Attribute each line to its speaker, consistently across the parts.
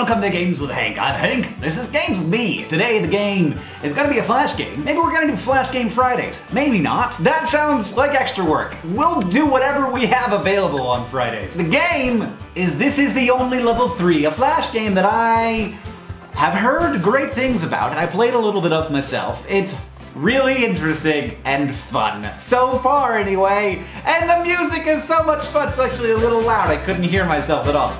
Speaker 1: welcome to Games with Hank. I'm Hank. This is Games with me. Today the game is gonna be a flash game. Maybe we're gonna do flash game Fridays. Maybe not. That sounds like extra work. We'll do whatever we have available on Fridays. The game is This is the Only Level 3, a flash game that I have heard great things about, and I played a little bit of myself. It's really interesting and fun. So far, anyway. And the music is so much fun. It's actually a little loud. I couldn't hear myself at all.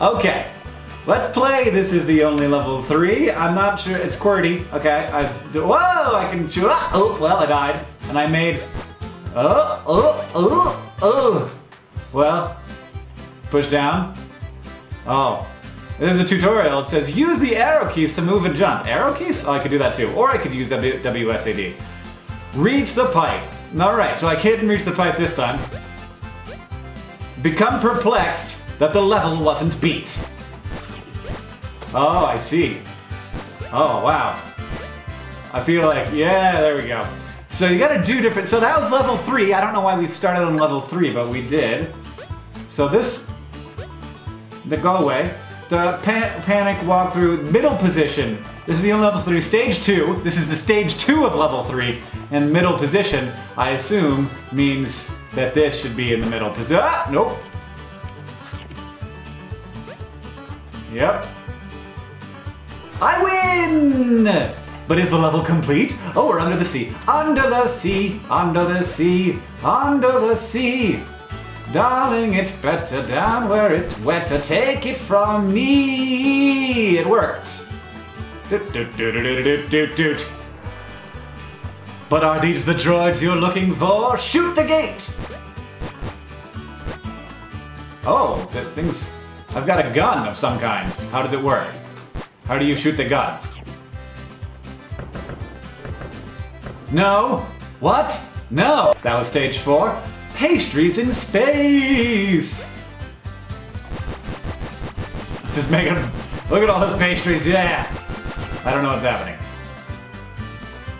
Speaker 1: Okay, let's play. This is the only level three. I'm not sure. It's QWERTY. Okay, I. Whoa! I can shoot. Ah, oh, well, I died, and I made. Oh, oh, oh, oh. Well, push down. Oh, there's a tutorial. It says use the arrow keys to move and jump. Arrow keys? Oh, I could do that too. Or I could use w WSAD. Reach the pipe. All right, so I can't reach the pipe this time. Become perplexed that the level wasn't beat. Oh, I see. Oh, wow. I feel like, yeah, there we go. So you gotta do different, so that was level three. I don't know why we started on level three, but we did. So this, the go away, the pan panic walkthrough, middle position. This is the only level three. Stage two, this is the stage two of level three. And middle position, I assume, means that this should be in the middle. Ah, nope. Yep. I win! But is the level complete? Oh, we're under the sea. Under the sea, under the sea, under the sea. Darling, it's better down where it's wetter. Take it from me. It worked. Doot, doot, doot, doot, doot, doot, doot. But are these the droids you're looking for? Shoot the gate! Oh, that thing's... I've got a gun of some kind. How does it work? How do you shoot the gun? No? What? No! That was stage four. Pastries in space! Just making... Look at all those pastries, yeah! I don't know what's happening.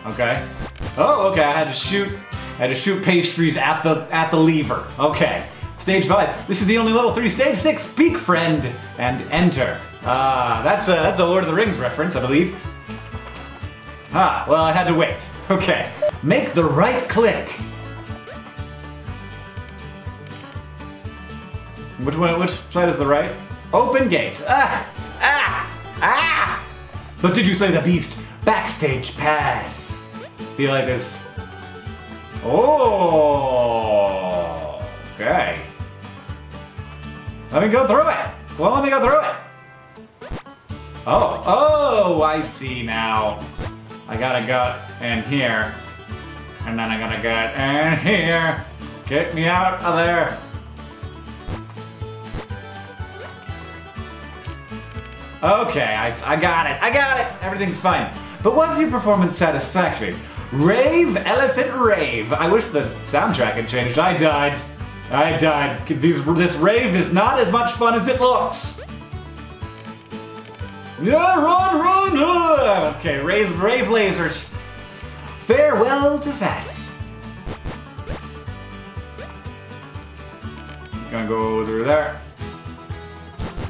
Speaker 1: Okay. Oh, okay, I had to shoot... I had to shoot pastries at the at the lever. Okay. Stage 5. This is the only level 3. Stage 6. Speak friend and enter. Ah, uh, that's a that's a Lord of the Rings reference, I believe. Ah, well, I had to wait. Okay. Make the right click. Which one which side is the right? Open gate. Ah! Ah! Ah! But did you slay the beast? Backstage pass. Feel like this. Oh. Okay. Let me go through it. Well, let me go through it. Oh, oh, I see now. I gotta go in here. And then I gotta get in here. Get me out of there. Okay, I, I got it. I got it. Everything's fine. But was your performance satisfactory? Rave, Elephant Rave. I wish the soundtrack had changed. I died. I died. These, this rave is not as much fun as it looks. Yeah, run, run! Okay, rave, rave lasers. Farewell to Fatis. Gonna go through there.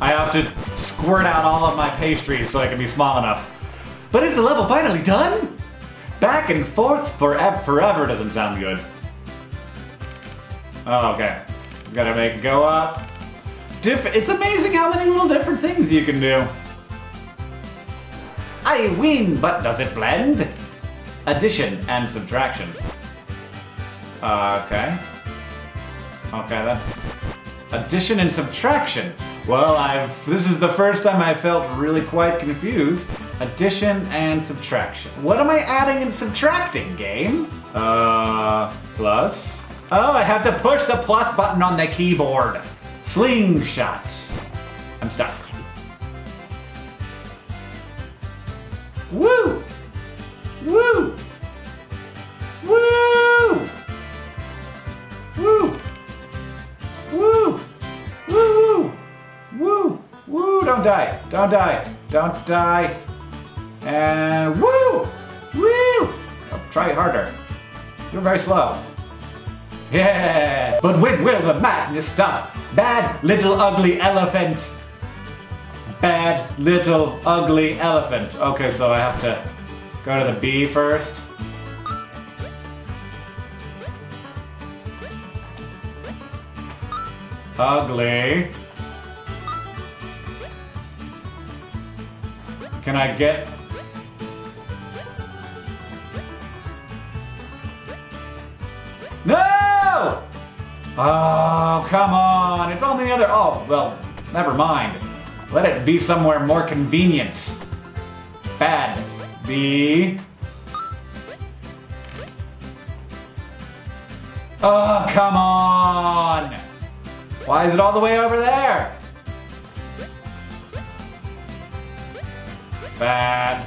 Speaker 1: I have to squirt out all of my pastries so I can be small enough. But is the level finally done? Back and forth forever, forever doesn't sound good. Oh, okay. Gotta make it go up. Diff it's amazing how many little different things you can do. I win, but does it blend? Addition and subtraction. Uh, okay. Okay, then. Addition and subtraction. Well, I've this is the first time I felt really quite confused. Addition and subtraction. What am I adding and subtracting, game? Uh, plus. Oh, I have to push the plus button on the keyboard. Slingshot. I'm stuck. Woo! Don't die! Don't die! Don't die! And woo! Woo! Oh, try harder. You're very slow. Yes! But when will the madness stop? Bad little ugly elephant. Bad little ugly elephant. Okay, so I have to go to the B first. Ugly. Can I get... No! Oh, come on. It's on the other... Oh, well, never mind. Let it be somewhere more convenient. Bad. B. Oh, come on! Why is it all the way over there? Bad.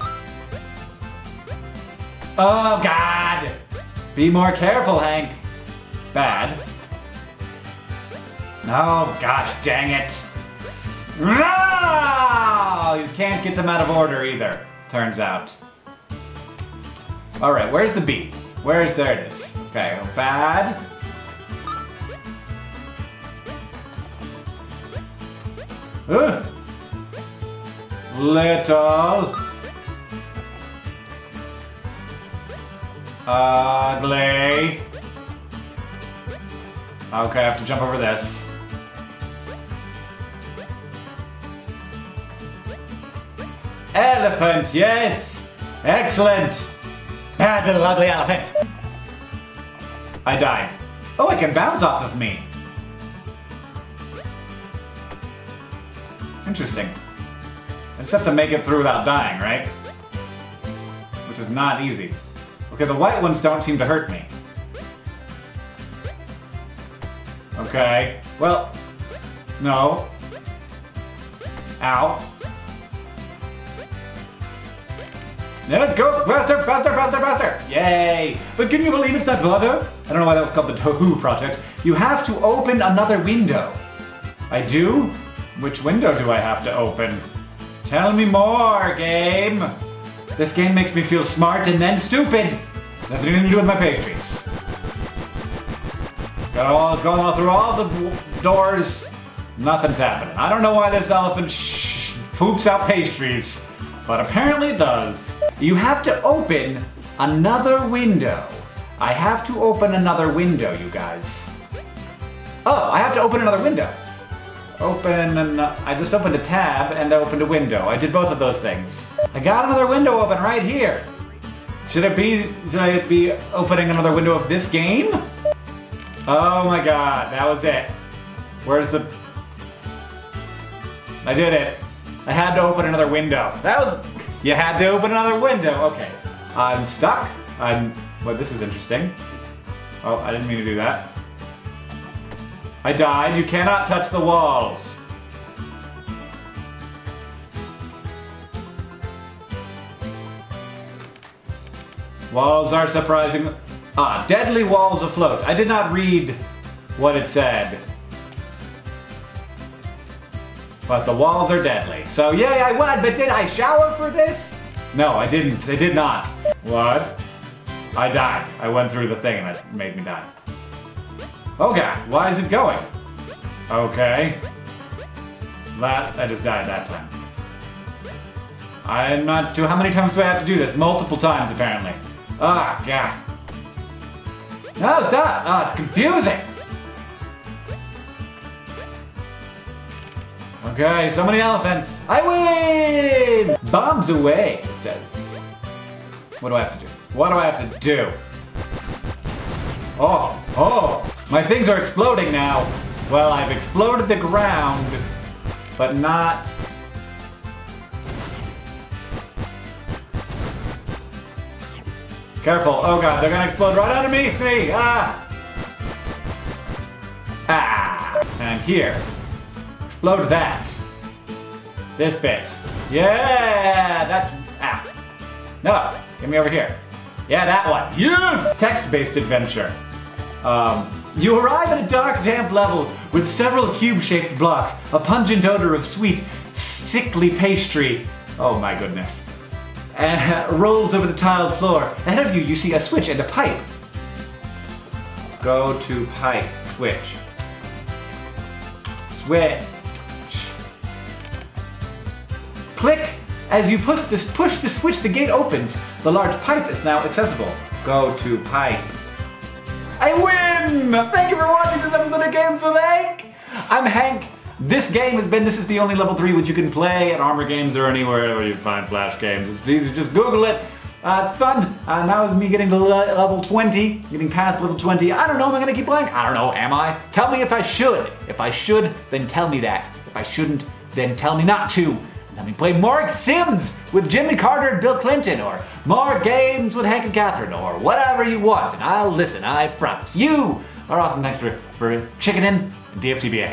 Speaker 1: Oh, God! Be more careful, Hank. Bad. Oh, gosh dang it. No! You can't get them out of order either, turns out. Alright, where's the B? Where's, there it is. Okay, oh, bad. Ugh. Little. Ugly. Okay, I have to jump over this. Elephant, yes! Excellent! Bad little ugly elephant! I died. Oh, it can bounce off of me. Interesting. I just have to make it through without dying, right? Which is not easy. Okay, the white ones don't seem to hurt me. Okay. Well, no. Ow. Yeah, go faster, faster, faster, faster! Yay! But can you believe it's not butter? I don't know why that was called the Tohu Project. You have to open another window. I do? Which window do I have to open? Tell me more, game! This game makes me feel smart and then stupid! Nothing to do with my pastries. Got all going all through all the doors. Nothing's happening. I don't know why this elephant poops out pastries, but apparently it does. You have to open another window. I have to open another window, you guys. Oh, I have to open another window. Open and uh, I just opened a tab and I opened a window. I did both of those things. I got another window open right here. Should it be, should I be opening another window of this game? Oh my god, that was it. Where's the... I did it. I had to open another window. That was you had to open another window. Okay. I'm stuck. I'm... Well, this is interesting. Oh, I didn't mean to do that. I died. You cannot touch the walls. Walls are surprising. Ah, deadly walls afloat. I did not read what it said. But the walls are deadly. So yay, I won, but did I shower for this? No, I didn't. I did not. What? I died. I went through the thing and it made me die. Okay, why is it going? Okay. That, I just died that time. I'm not too, how many times do I have to do this? Multiple times apparently. Ah, God. No, stop! Oh, it's confusing! Okay, so many elephants. I win! Bombs away, it says. What do I have to do? What do I have to do? Oh, oh, my things are exploding now. Well, I've exploded the ground, but not... Careful, oh god, they're gonna explode right underneath me! Ah! Ah! And here, Explode that. This bit. Yeah, that's, ah. No, get me over here. Yeah, that one. Yes! Text-based adventure. Um, you arrive at a dark, damp level with several cube-shaped blocks, a pungent odor of sweet, sickly pastry. Oh my goodness. And rolls over the tiled floor. Ahead of you, you see a switch and a pipe.
Speaker 2: Go to pipe. Switch. Switch.
Speaker 1: Click as you push this push the switch, the gate opens. The large pipe is now accessible.
Speaker 2: Go to pipe.
Speaker 1: I win! Thank you for watching this episode of Games with Hank. I'm Hank. This game has been, this is the only level 3 which you can play at Armor Games or anywhere where you find Flash games. It's easy, just Google it. Uh, it's fun. Uh, now is me getting to le- level 20, getting past level 20. I don't know, am I'm gonna keep playing? I don't know, am I? Tell me if I should. If I should, then tell me that. If I shouldn't, then tell me not to. Let me play more Sims with Jimmy Carter and Bill Clinton, or more games with Hank and Catherine, or whatever you want, and I'll listen, I promise. You are awesome. Thanks for, for checking in, DFTBA.